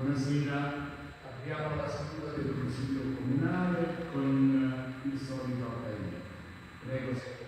Buonasera, apriamo la seduta del Consiglio Comunale con il solito appello. Prego, signor.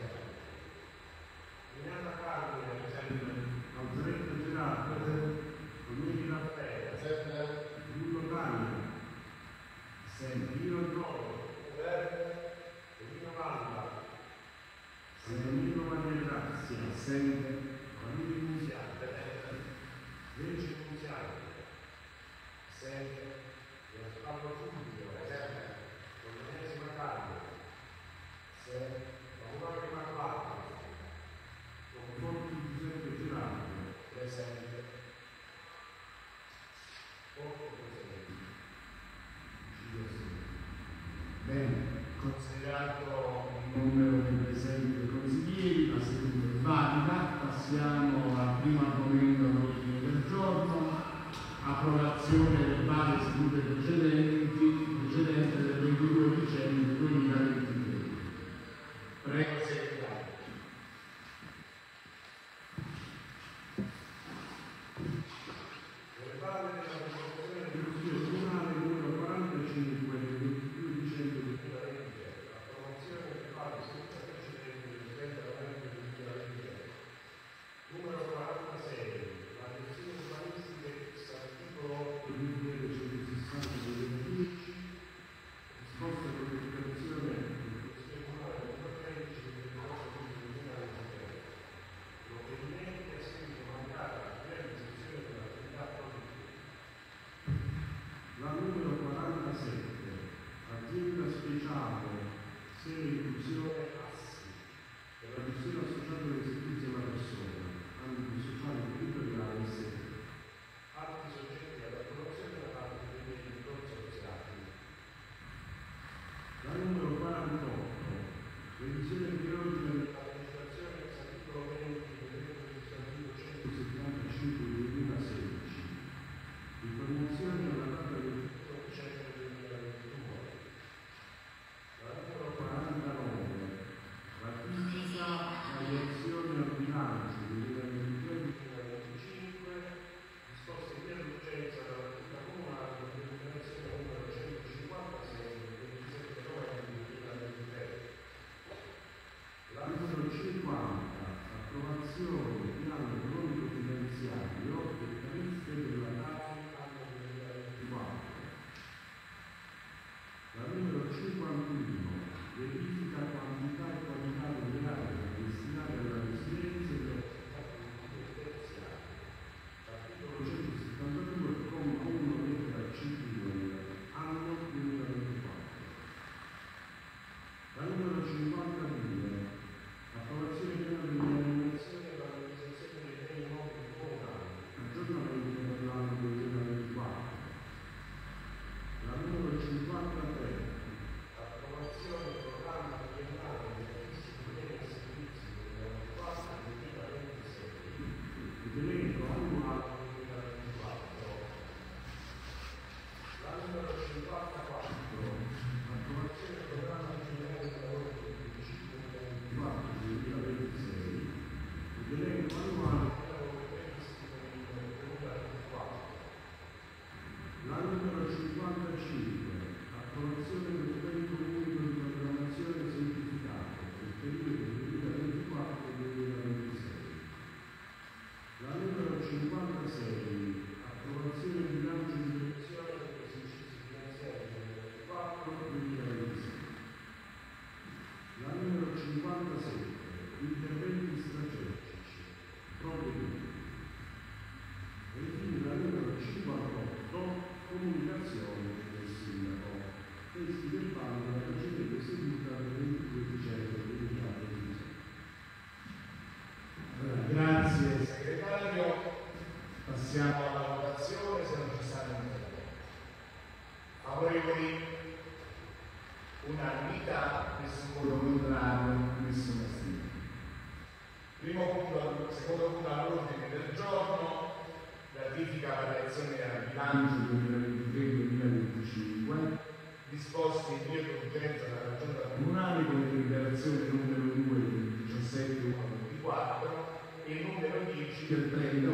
Ukraine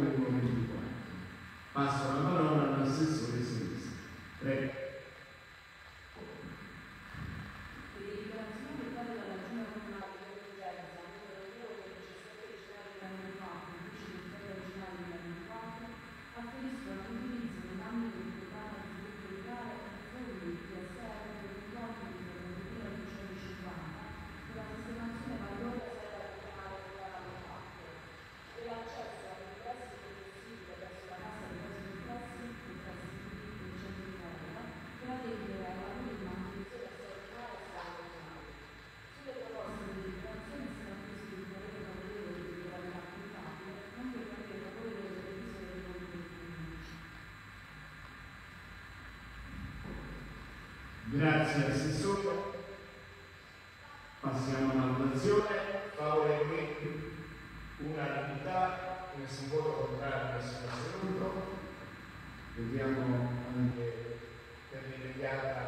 Grazie Assessore. Passiamo alla votazione. Favorevolmente unanimità, nessun voto contare nessun astenuto. Vediamo anche per l'immediata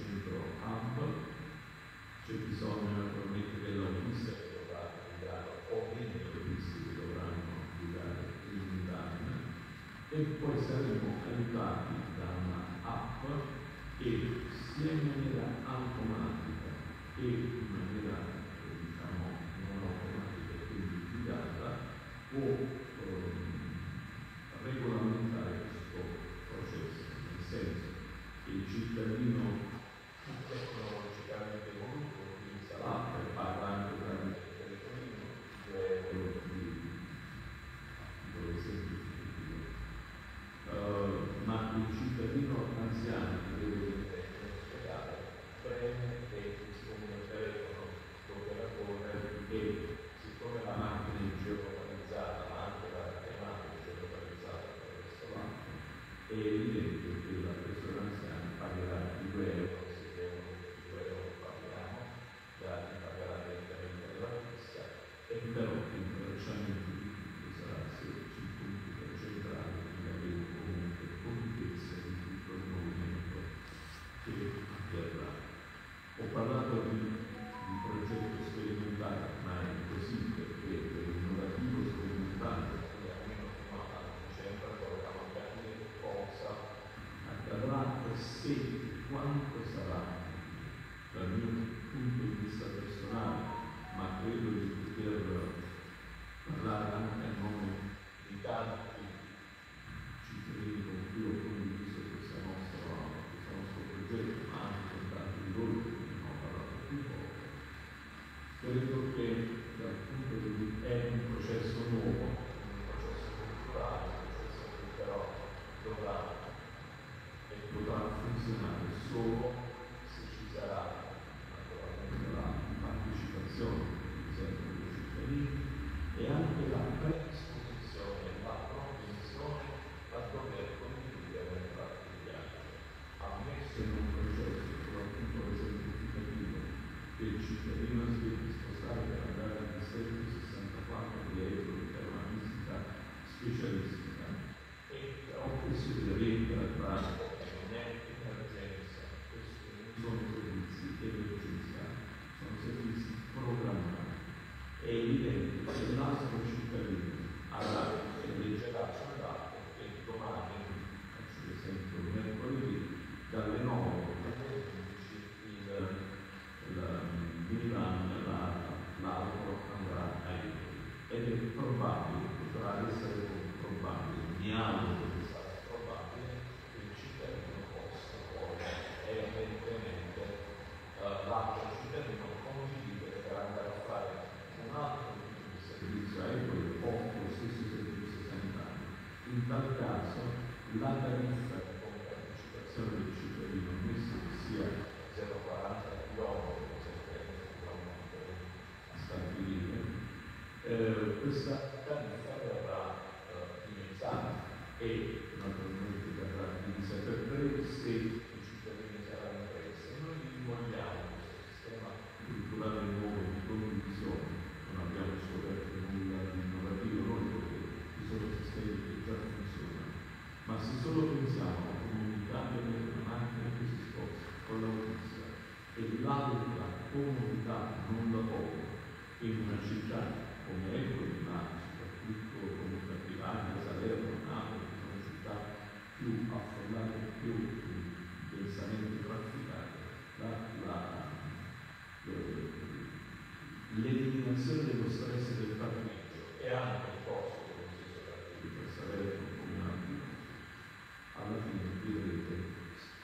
subito amp, c'è bisogno naturalmente dell'autista che dovrà guidare o degli autisti che dovranno guidare in Italia. E poi saremo aiutati da una app che sia in maniera automatica e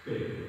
Okay.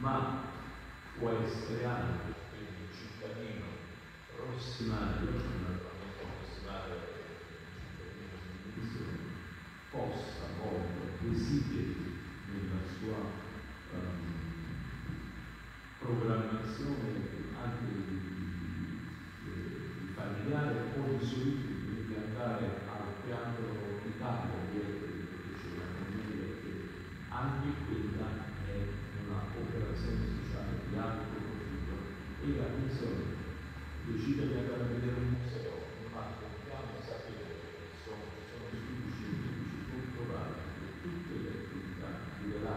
ma può essere anche quindi un cittadino prossimario, non prossimare un cittadino possa voglio, desideri nella sua um, programmazione anche di, di, di familiare o di solitudine di andare al teatro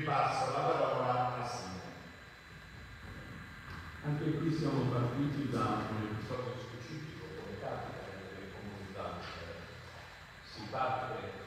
ripasso la parola a Simone. Anche qui siamo partiti da un episodio specifico, come capita nelle comunità. Cioè, si parte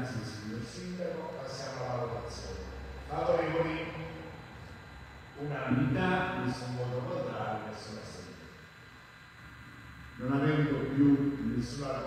analisi, signor Sindaco, passiamo alla votazione. Favorevoli? Unanimità, nessun voto contrario, nessuna astensione. Non avendo più nessuna